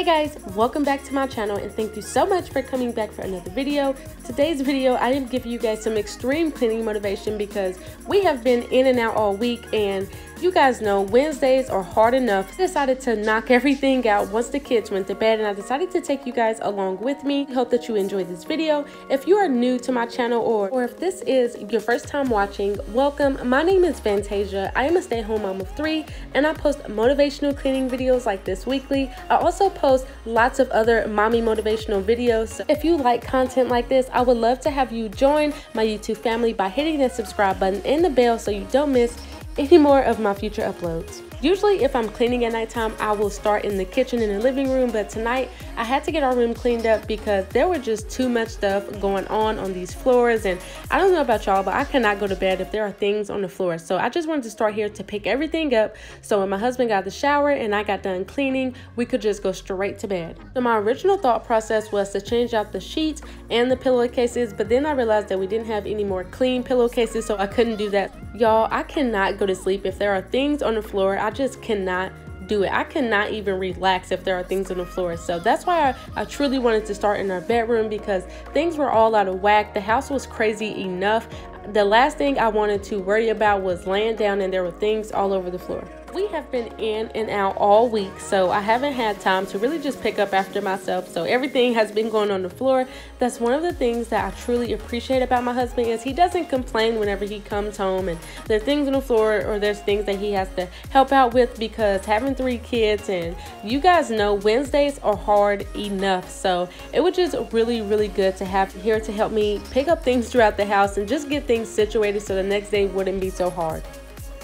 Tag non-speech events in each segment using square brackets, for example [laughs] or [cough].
Hey guys, welcome back to my channel and thank you so much for coming back for another video. Today's video, I am giving you guys some extreme cleaning motivation because we have been in and out all week and you guys know Wednesdays are hard enough. I decided to knock [laughs] everything out once the kids went to bed and I decided to take you guys along with me. Hope that you enjoyed this video. If you are new to my channel or, or if this is your first time watching, welcome. My name is Vantazia. I am a stay-at-home mom of three and I post motivational cleaning videos like this weekly. I also post lots of other mommy motivational videos. So if you like content like this, I would love to have you join my YouTube family by hitting the subscribe button and the bell so you don't miss any more of my future uploads. Usually if I'm cleaning at nighttime, I will start in the kitchen and the living room, but tonight I had to get our room cleaned up because there were just too much stuff going on on these floors and I don't know about y'all, but I cannot go to bed if there are things on the floor. So I just wanted to start here to pick everything up so when my husband got the shower and I got done cleaning, we could just go straight to bed. So my original thought process was to change out the sheets and the pillowcases, but then I realized that we didn't have any more clean pillowcases, so I couldn't do that. Y'all, I cannot go to sleep if there are things on the floor. Just cannot do it. I cannot even relax if there are things on the floor. So that's why I, I, truly wanted to start in our bedroom because things were all out of whack. The house was crazy enough. The last thing I wanted to worry about was laying down and there were things all over the floor. We have been in and out all week, so I haven't had time to really just pick up after myself. So everything has been going on the floor. That's one of the things that I truly appreciate about my husband is he doesn't complain whenever he comes home and there's things on the floor or there's things that he has to help out with because having three kids and you guys know Wednesdays are hard enough. So it was just really, really good to have here to help me pick up things throughout the house and just get things situated so the next day wouldn't be so hard.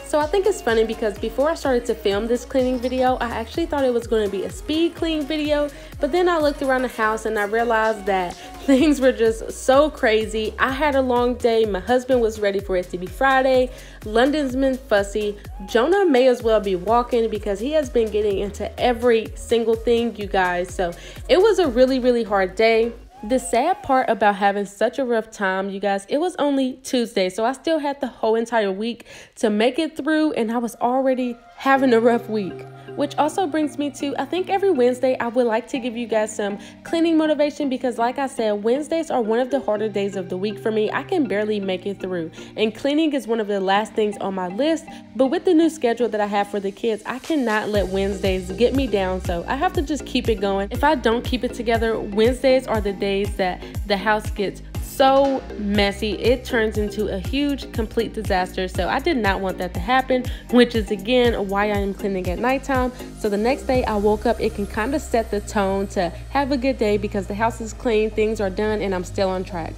So I think it's funny because before I started to film this cleaning video, I actually thought it was going to be a speed clean video, but then I looked around the house and I realized that [laughs] things were just so crazy. I had a long day. My husband was ready for it to be Friday. London's been fussy. Jonah may as well be walking because he has been getting into every single thing, you guys. So it was a really, really hard day. The sad part about having such a rough time, you guys, it was only Tuesday, so I still had the whole entire week to make it through, and I was already having a rough week. Which also brings me to, I think every Wednesday I would like to give you guys some cleaning motivation because like I said, Wednesdays are one of the harder days of the week for me. I can barely make it through. And cleaning is one of the last things on my list. But with the new schedule that I have for the kids, I cannot let Wednesdays get me down. So I have to just keep it going. If I don't keep it together, Wednesdays are the days that the house gets so messy. It turns into a huge, complete disaster. So I did not want that to happen, which is again why I am cleaning at nighttime. So the next day I woke up, it can kind of set the tone to have a good day because the house is clean, things are done, and I'm still on track.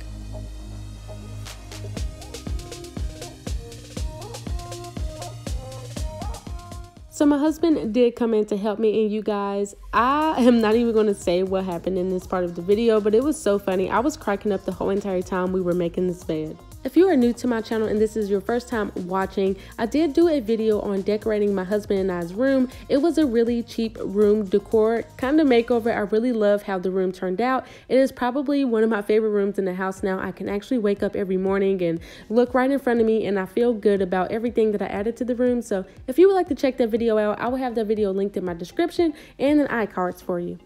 So my husband did come in to help me and you guys, I am not even going to say what happened in this part of the video, but it was so funny. I was cracking up the whole entire time we were making this bed. If you are new to my channel and this is your first time watching, I did do a video on decorating my husband and I's room. It was a really cheap room decor kind of makeover. I really love how the room turned out. It is probably one of my favorite rooms in the house now. I can actually wake up every morning and look right in front of me and I feel good about everything that I added to the room. So if you would like to check that video out, I will have that video linked in my description and in iCards for you.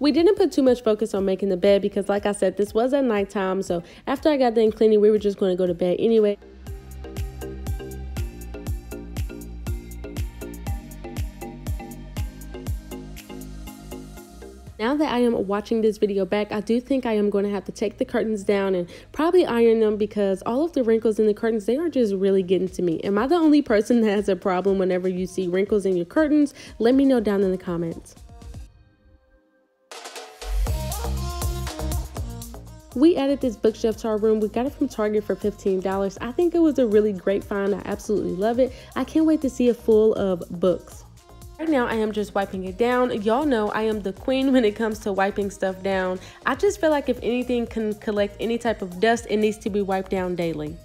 We didn't put too much focus on making the bed because like I said, this was at nighttime. So after I got done cleaning, we were just going to go to bed anyway. Now that I am watching this video back, I do think I am going to have to take the curtains down and probably iron them because all of the wrinkles in the curtains, they are just really getting to me. Am I the only person that has a problem whenever you see wrinkles in your curtains? Let me know down in the comments. We added this bookshelf to our room. We got it from Target for $15. I think it was a really great find. I absolutely love it. I can't wait to see it full of books. Right now, I am just wiping it down. Y'all know I am the queen when it comes to wiping stuff down. I just feel like if anything can collect any type of dust, it needs to be wiped down daily.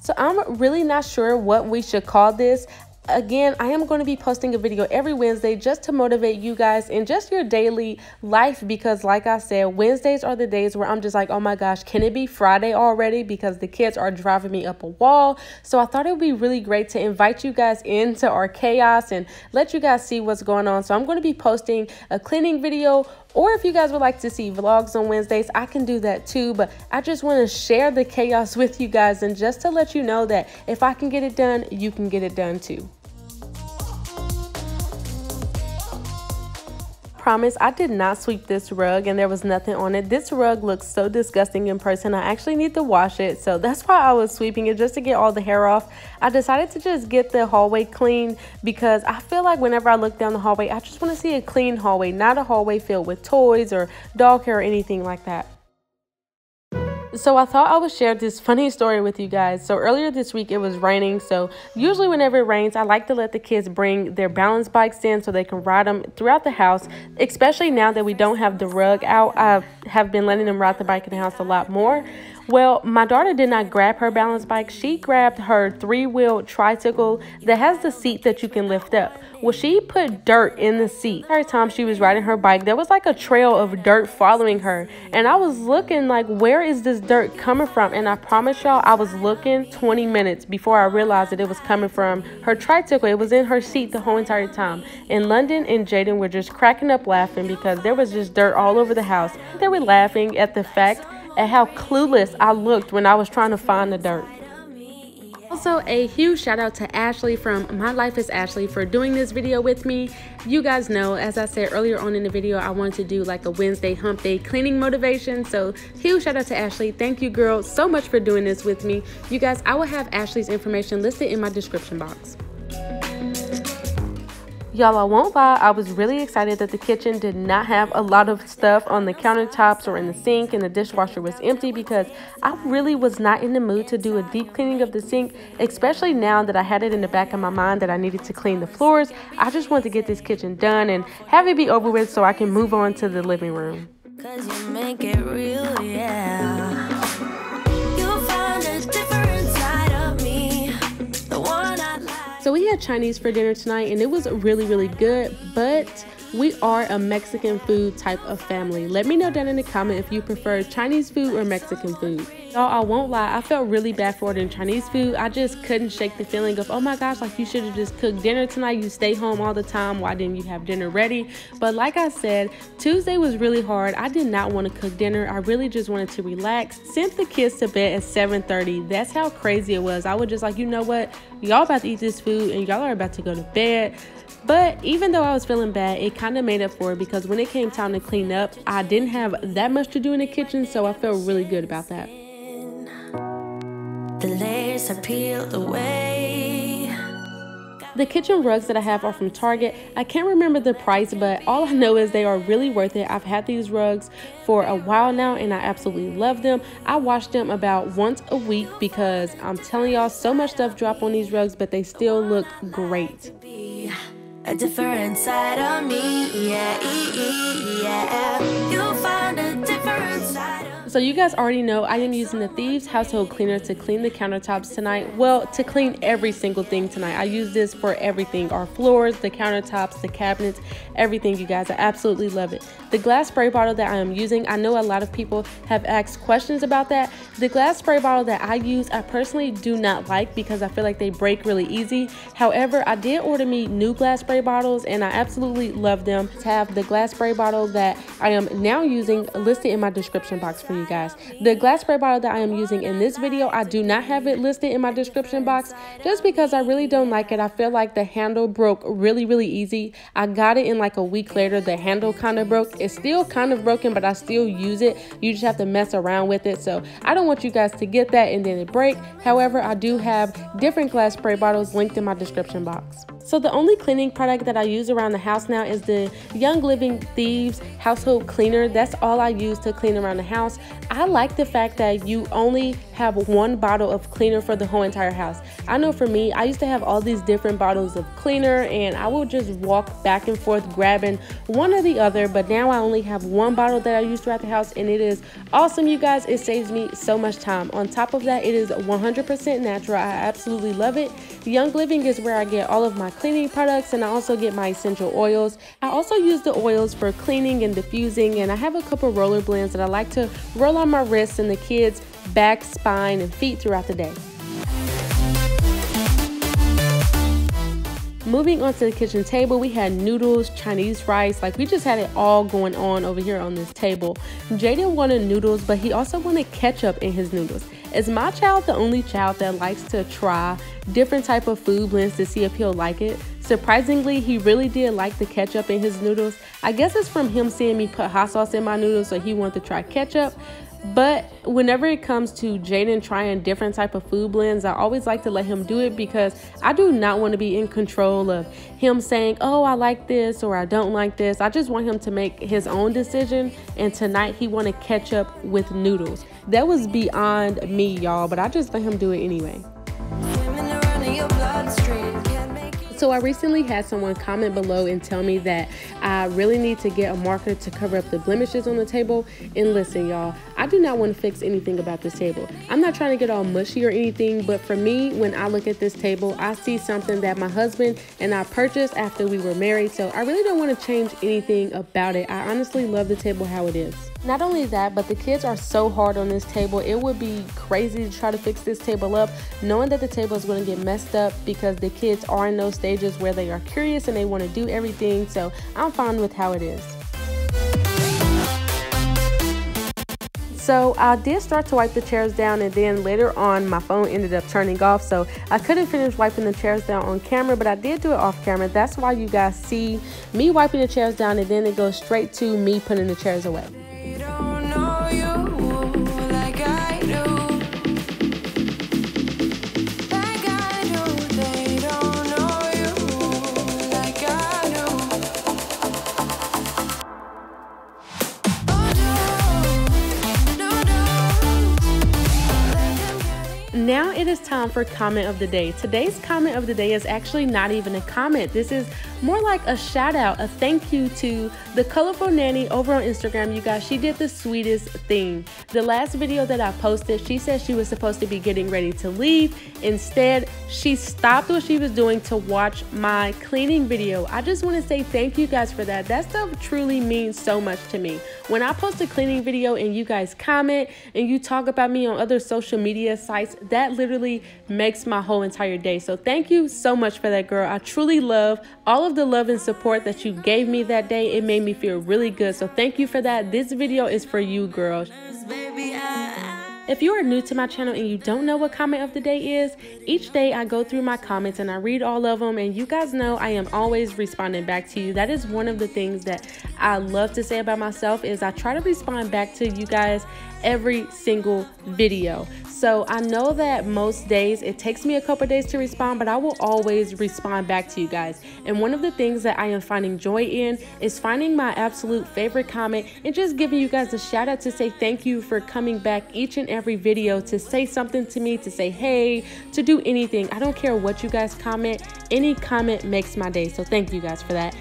So I'm really not sure what we should call this. Again, I am going to be posting a video every Wednesday just to motivate you guys in just your daily life because, like I said, Wednesdays are the days where I'm just like, oh my gosh, can it be Friday already? Because the kids are driving me up a wall. So I thought it would be really great to invite you guys into our chaos and let you guys see what's going on. So I'm going to be posting a cleaning video or if you guys would like to see vlogs on Wednesdays, I can do that too. But I just want to share the chaos with you guys and just to let you know that if I can get it done, you can get it done too. Promise I did not sweep this rug and there was nothing on it. This rug looks so disgusting in person. I actually need to wash it. So that's why I was sweeping it just to get all the hair off. I decided to just get the hallway clean because I feel like whenever I look down the hallway, I just want to see a clean hallway, not a hallway filled with toys or dog hair or anything like that. So I thought I would share this funny story with you guys. So earlier this week it was raining. So usually whenever it rains, I like to let the kids bring their balance bikes in so they can ride them throughout the house. Especially now that we don't have the rug out, I have been letting them ride the bike in the house a lot more. Well, my daughter did not grab her balance bike. She grabbed her three-wheel tricycle that has the seat that you can lift up. Well, she put dirt in the seat. Every time she was riding her bike, there was like a trail of dirt following her. And I was looking like, where is this dirt coming from? And I promise y'all, I was looking 20 minutes before I realized that it was coming from her tricycle. It was in her seat the whole entire time. And London and Jaden were just cracking up laughing because there was just dirt all over the house. They were laughing at the fact at how clueless I looked when I was trying to find the dirt. Also, a huge shout out to Ashley from My Life is Ashley for doing this video with me. You guys know, as I said earlier on in the video, I wanted to do like a Wednesday hump day cleaning motivation. So huge shout out to Ashley. Thank you, girl, so much for doing this with me. You guys, I will have Ashley's information listed in my description box. Y'all, I won't lie, I was really excited that the kitchen did not have a lot of stuff on the countertops or in the sink and the dishwasher was empty because I really was not in the mood to do a deep cleaning of the sink, especially now that I had it in the back of my mind that I needed to clean the floors. I just want to get this kitchen done and have it be over with so I can move on to the living room. Cause you make it real, yeah. So we had Chinese for dinner tonight and it was really, really good, but we are a Mexican food type of family. Let me know down in the comment if you prefer Chinese food or Mexican food. Y'all, I won't lie, I felt really bad for ordering Chinese food. I just couldn't shake the feeling of, oh my gosh, like you should have just cooked dinner tonight. You stay home all the time. Why didn't you have dinner ready? But like I said, Tuesday was really hard. I did not want to cook dinner. I really just wanted to relax. Sent the kids to bed at 7.30. That's how crazy it was. I was just like, you know what? Y'all about to eat this food and y'all are about to go to bed. But even though I was feeling bad, it kind of made up for it because when it came time to clean up, I didn't have that much to do in the kitchen, so I felt really good about that. The layers are peeled away. The kitchen rugs that I have are from Target. I can't remember the price, but all I know is they are really worth it. I've had these rugs for a while now and I absolutely love them. I wash them about once a week because I'm telling y'all so much stuff drop on these rugs, but they still look great a different side of me. Yeah, yeah. You'll find a so you guys already know I am using the Thieves Household Cleaner to clean the countertops tonight. Well, to clean every single thing tonight. I use this for everything. Our floors, the countertops, the cabinets, everything, you guys. I absolutely love it. The glass spray bottle that I am using, I know a lot of people have asked questions about that. The glass spray bottle that I use, I personally do not like because I feel like they break really easy. However, I did order me new glass spray bottles and I absolutely love them. To have the glass spray bottle that I am now using listed in my description box for you guys. The glass spray bottle that I am using in this video, I do not have it listed in my description box just because I really don't like it. I feel like the handle broke really, really easy. I got it in like a week later. The handle kind of broke. It's still kind of broken, but I still use it. You just have to mess around with it. So I don't want you guys to get that and then it break. However, I do have different glass spray bottles linked in my description box. So the only cleaning product that I use around the house now is the Young Living Thieves household cleaner. That's all I use to clean around the house. I like the fact that you only have one bottle of cleaner for the whole entire house. I know for me, I used to have all these different bottles of cleaner and I would just walk back and forth grabbing one or the other, but now I only have one bottle that I use throughout the house and it is awesome, you guys. It saves me so much time. On top of that, it is 100% natural. I absolutely love it. Young Living is where I get all of my cleaning products and I also get my essential oils. I also use the oils for cleaning and diffusing and I have a couple roller blends that I like to roll on my wrists and the kids' back, spine, and feet throughout the day. Moving on to the kitchen table, we had noodles, Chinese rice, like we just had it all going on over here on this table. Jaden wanted noodles, but he also wanted ketchup in his noodles. Is my child the only child that likes to try different type of food blends to see if he'll like it? Surprisingly, he really did like the ketchup in his noodles. I guess it's from him seeing me put hot sauce in my noodles, so he wanted to try ketchup. But whenever it comes to Jaden trying different type of food blends, I always like to let him do it because I do not want to be in control of him saying, "Oh, I like this" or "I don't like this." I just want him to make his own decision. And tonight he wanted ketchup with noodles. That was beyond me, y'all, but I just let him do it anyway. So I recently had someone comment below and tell me that I really need to get a marker to cover up the blemishes on the table. And listen, y'all, I do not want to fix anything about this table. I'm not trying to get all mushy or anything, but for me, when I look at this table, I see something that my husband and I purchased after we were married. So I really don't want to change anything about it. I honestly love the table how it is. Not only that, but the kids are so hard on this table. It would be crazy to try to fix this table up, knowing that the table is going to get messed up because the kids are in those stages where they are curious and they want to do everything. So I'm fine with how it is. So I did start to wipe the chairs down and then later on my phone ended up turning off. So I couldn't finish wiping the chairs down on camera, but I did do it off camera. That's why you guys see me wiping the chairs down and then it goes straight to me putting the chairs away. It is time for comment of the day. Today's comment of the day is actually not even a comment. This is more like a shout out, a thank you to the colorful nanny over on Instagram. You guys, she did the sweetest thing. The last video that I posted, she said she was supposed to be getting ready to leave. Instead, she stopped what she was doing to watch my cleaning video. I just want to say thank you guys for that. That stuff truly means so much to me. When I post a cleaning video and you guys comment and you talk about me on other social media sites, that literally makes my whole entire day. So thank you so much for that, girl. I truly love all of the love and support that you gave me that day. It made me feel really good. So thank you for that. This video is for you, girl. If you are new to my channel and you don't know what comment of the day is, each day I go through my comments and I read all of them and you guys know I am always responding back to you. That is one of the things that I love to say about myself is I try to respond back to you guys every single video. So I know that most days it takes me a couple days to respond, but I will always respond back to you guys. And one of the things that I am finding joy in is finding my absolute favorite comment and just giving you guys a shout out to say thank you for coming back each and every video to say something to me, to say hey, to do anything. I don't care what you guys comment. Any comment makes my day. So thank you guys for that.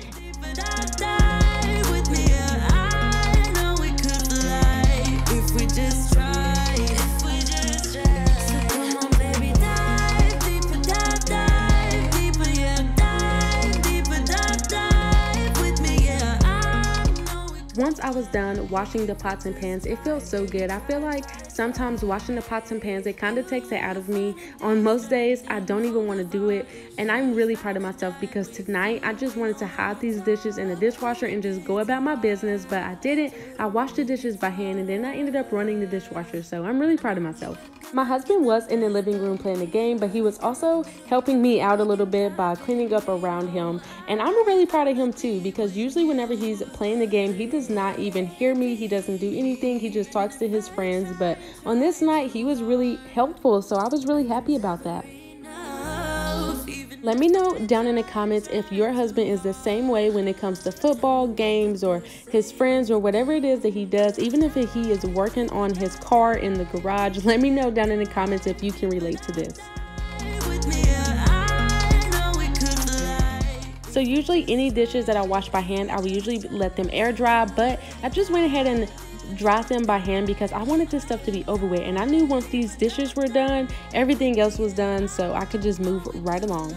Once I was done washing the pots and pans, it felt so good. I feel like sometimes washing the pots and pans, it kind of takes it out of me. On most days, I don't even want to do it. And I'm really proud of myself because tonight I just wanted to hide these dishes in the dishwasher and just go about my business. But I didn't. I washed the dishes by hand and then I ended up running the dishwasher. So I'm really proud of myself. My husband was in the living room playing the game, but he was also helping me out a little bit by cleaning up around him. And I'm really proud of him too because usually whenever he's playing the game, he does not even hear me. He doesn't do anything. He just talks to his friends. But on this night, he was really helpful. So I was really happy about that. Let me know down in the comments if your husband is the same way when it comes to football, games, or his friends, or whatever it is that he does, even if he is working on his car in the garage. Let me know down in the comments if you can relate to this. So usually any dishes that I wash by hand, I will usually let them air dry, but I just went ahead and dried them by hand because I wanted this stuff to be over with. And I knew once these dishes were done, everything else was done, so I could just move right along.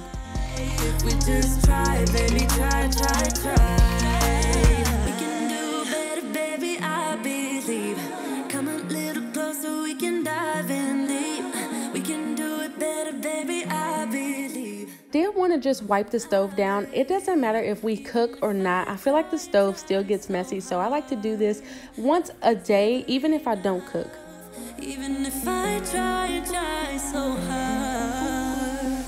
Just wipe the stove down. It doesn't matter if we cook or not. I feel like the stove still gets messy, so I like to do this once a day, even if I don't cook. Even if I try, to try so hard.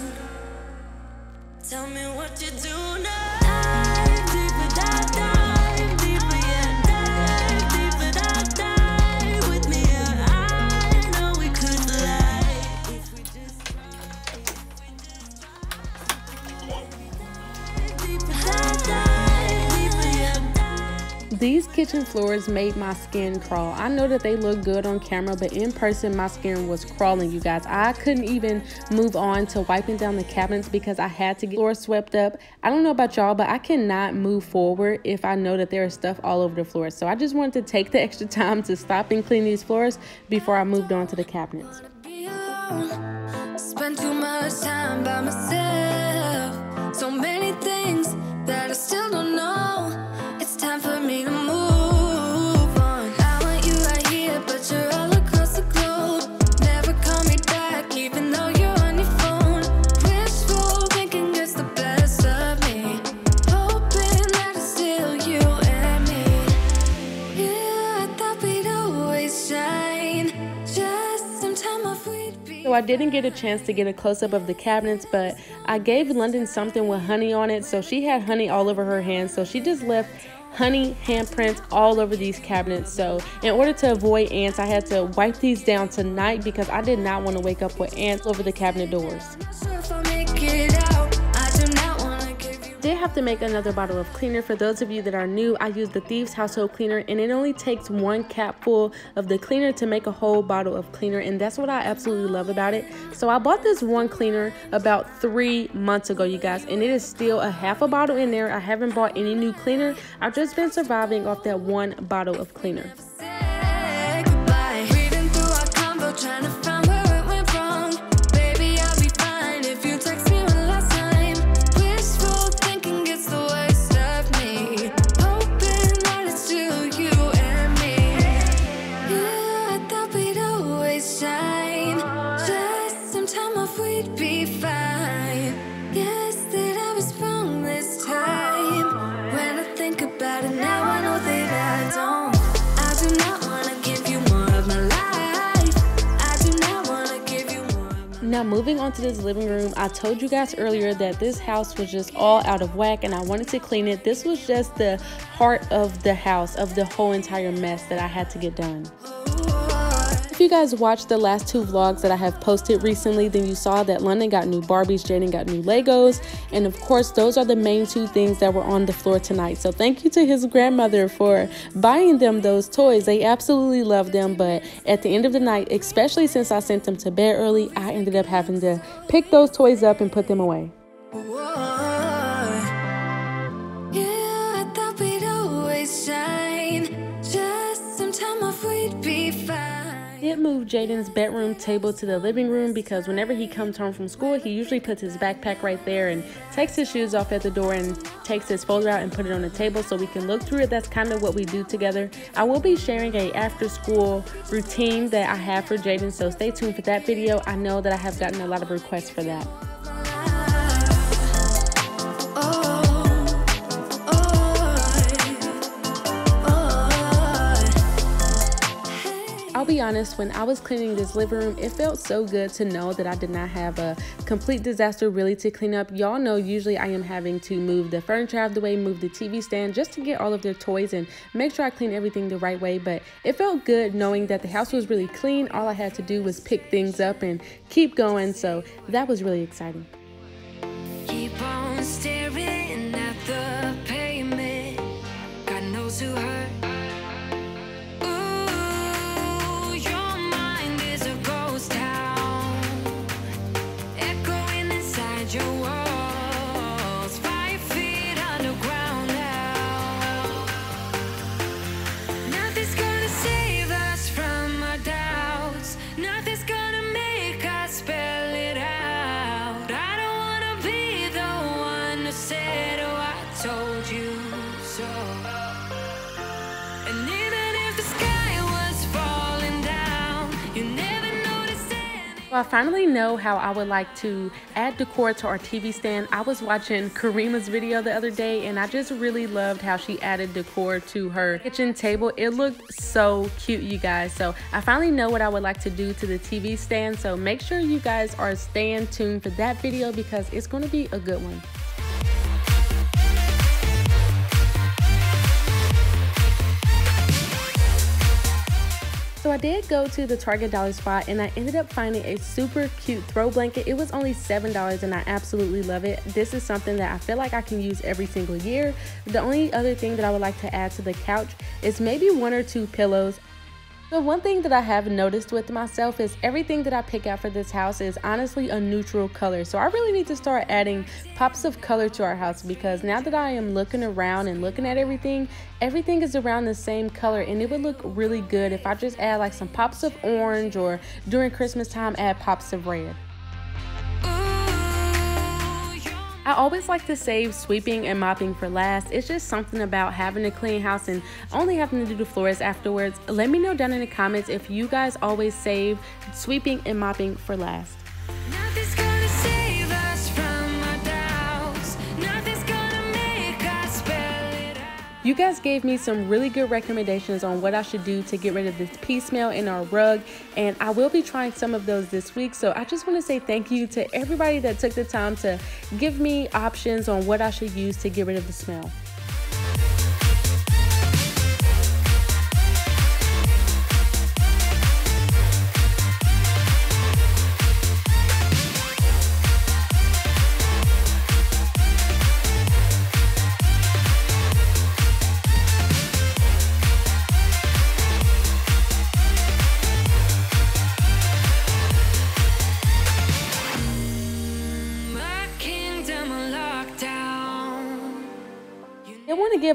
Tell me what you do These kitchen floors made my skin crawl. I know that they look good on camera, but in person, my skin was crawling, you guys. I couldn't even move on to wiping down the cabinets because I had to get the floor swept up. I don't know about y'all, but I cannot move forward if I know that there is stuff all over the floor. So I just wanted to take the [laughs] extra time to stop and clean these floors before I moved on to the cabinets. Spend too much time by myself. So many things So I didn't get a chance to get a close-up of the cabinets, but I gave London something with honey on it. So she had honey all over her hands. So she just left honey handprints all over these cabinets so in order to avoid ants i had to wipe these down tonight because i did not want to wake up with ants over the cabinet doors did have to make another bottle of cleaner. For those of you that are new, I use the Thieves Household Cleaner and it only takes one cap full of the cleaner to make a whole bottle of cleaner and that's what I absolutely love about it. So I bought this one cleaner about three months ago, you guys, and it is still a half a bottle in there. I haven't bought any new cleaner. I've just been surviving off that one bottle of cleaner. Now moving on to this living room, I told you guys earlier that this house was just all out of whack and I wanted to clean it. This was just the heart of the house, of the whole entire mess that I had to get done you guys watched the last two vlogs that I have posted recently, then you saw that London got new Barbies, Jaden got new Legos, and of course, those are the main two things that were on the floor tonight. So thank you to his grandmother for buying them those toys. They absolutely love them, but at the end of the night, especially since I sent them to bed early, I ended up having to pick those toys up and put them away. did move Jaden's bedroom table to the living room because whenever he comes home from school, he usually puts his backpack right there and takes his shoes off at the door and takes his folder out and put it on the table so we can look through it. That's kind of what we do together. I will be sharing a after school routine that I have for Jaden, so stay tuned for that video. I know that I have gotten a lot of requests for that. Be honest, when I was cleaning this living room, it felt so good to know that I did not have a complete disaster really to clean up. Y'all know usually I am having to move the furniture out of the way, move the TV stand just to get all of their toys and make sure I clean everything the right way. But it felt good knowing that the house was really clean. All I had to do was pick things up and keep going. So that was really exciting. I finally know how I would like to add decor to our TV stand. I was watching Karima's video the other day and I just really loved how she added decor to her kitchen table. It looked so cute, you guys. So I finally know what I would like to do to the TV stand. So make sure you guys are staying tuned for that video because it's going to be a good one. So I did go to the Target dollar spot and I ended up finding a super cute throw blanket. It was only $7 and I absolutely love it. This is something that I feel like I can use every single year. The only other thing that I would like to add to the couch is maybe one or two pillows. The one thing that I have noticed with myself is everything that I pick out for this house is honestly a neutral color. So I really need to start adding pops of color to our house because now that I am looking around and looking at everything, everything is around the same color and it would look really good if I just add like some pops of orange or during Christmas time add pops of red. I always like to save sweeping and mopping for last. It's just something about having a clean house and only having to do the floors afterwards. Let me know down in the comments if you guys always save sweeping and mopping for last. You guys gave me some really good recommendations on what I should do to get rid of this pee smell in our rug, and I will be trying some of those this week. So I just want to say thank you to everybody that took the time to give me options on what I should use to get rid of the smell.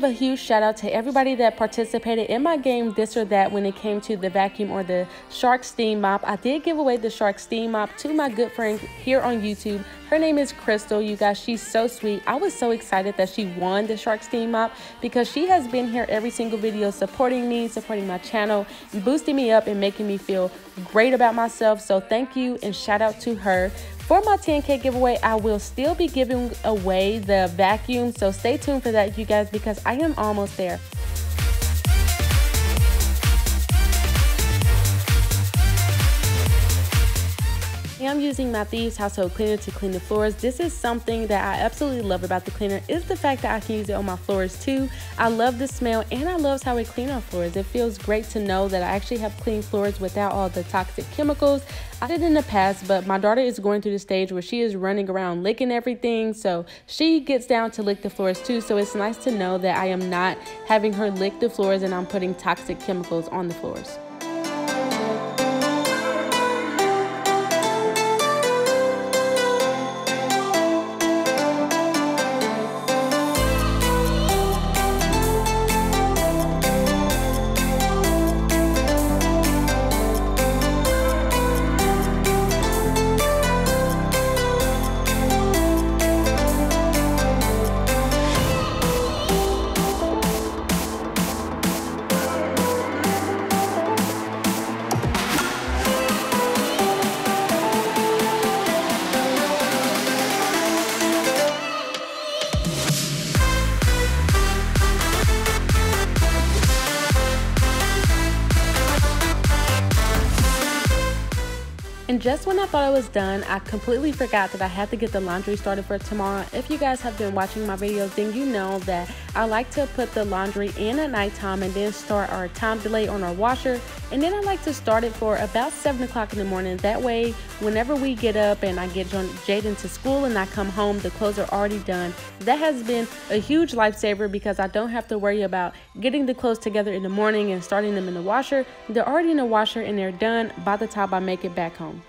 A huge shout out to everybody that participated in my game this or that when it came to the vacuum or the shark steam mop. I did give away the shark steam mop to my good friend here on youtube. Her name is crystal you guys. She's so sweet. I was so excited that she won the shark steam mop because she has been here every single video supporting me supporting my channel boosting me up and making me feel great about myself. So thank you and shout out to her for my 10K giveaway, I will still be giving away the vacuum, so stay tuned for that, you guys, because I am almost there. Am using my Thieves Household Cleaner to clean the floors. This is something that I absolutely love about the cleaner is the fact that I can use it on my floors too. I love the smell and I love how it cleans our floors. It feels great to know that I actually have clean floors without all the toxic chemicals. I did in the past, but my daughter is going through the stage where she is running around licking everything. So she gets down to lick the floors too. So it's nice to know that I am not having her lick the floors and I'm putting toxic chemicals on the floors. Just when I thought I was done, I completely forgot that I had to get the laundry started for tomorrow. If you guys have been watching my videos, then you know that I like to put the laundry in at nighttime and then start our time delay on our washer. And then I like to start it for about 7 o'clock in the morning. That way, whenever we get up and I get Jaden to school and I come home, the clothes are already done. That has been a huge lifesaver because I don't have to worry about getting the clothes together in the morning and starting them in the washer. They're already in the washer and they're done by the time I make it back home.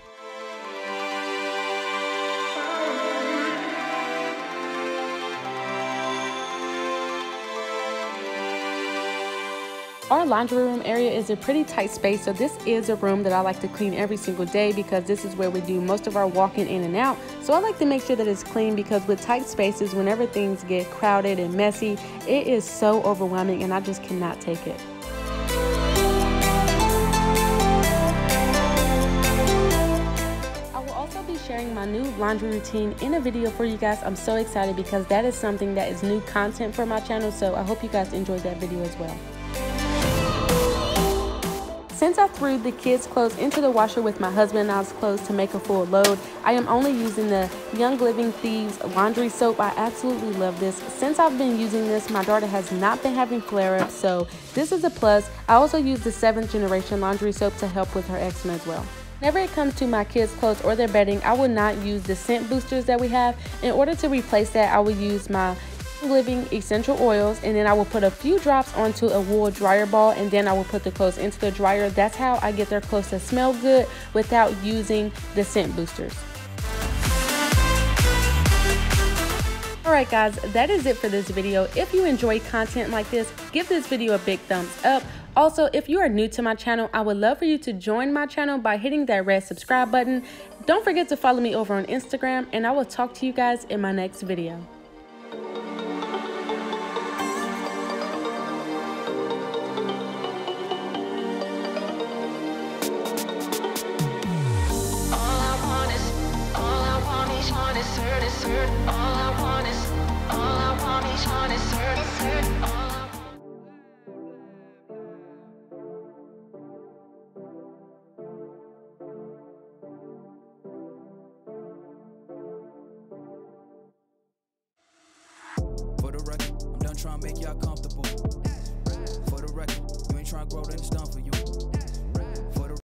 Our laundry room area is a pretty tight space, so this is a room that I like to clean every single day because this is where we do most of our walking in and out. So I like to make sure that it's clean because with tight spaces, whenever things get crowded and messy, it is so overwhelming and I just cannot take it. I will also be sharing my new laundry routine in a video for you guys. I'm so excited because that is something that is new content for my channel. So I hope you guys enjoyed that video as well. Since I threw the kids' clothes into the washer with my husband and I's clothes to make a full load, I am only using the Young Living Thieves laundry soap. I absolutely love this. Since I've been using this, my daughter has not been having flare-ups, so this is a plus. I also use the 7th generation laundry soap to help with her eczema as well. Whenever it comes to my kids' clothes or their bedding, I will not use the scent boosters that we have. In order to replace that, I will use my Living essential oils and then I will put a few drops onto a wool dryer ball and then I will put the clothes into the dryer. That's how I get their clothes to smell good without using the scent boosters. Alright guys, that is it for this video. If you enjoy content like this, give this video a big thumbs up. Also, if you are new to my channel, I would love for you to join my channel by hitting that red subscribe button. Don't forget to follow me over on Instagram and I will talk to you guys in my next video.